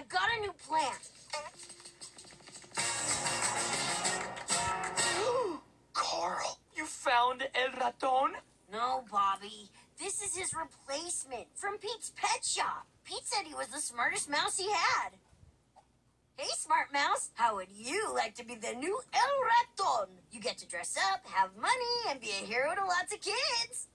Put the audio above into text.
I've got a new plan. Carl, you found El Raton? No, Bobby. This is his replacement from Pete's pet shop. Pete said he was the smartest mouse he had. Hey, smart mouse, how would you like to be the new El Raton? You get to dress up, have money, and be a hero to lots of kids.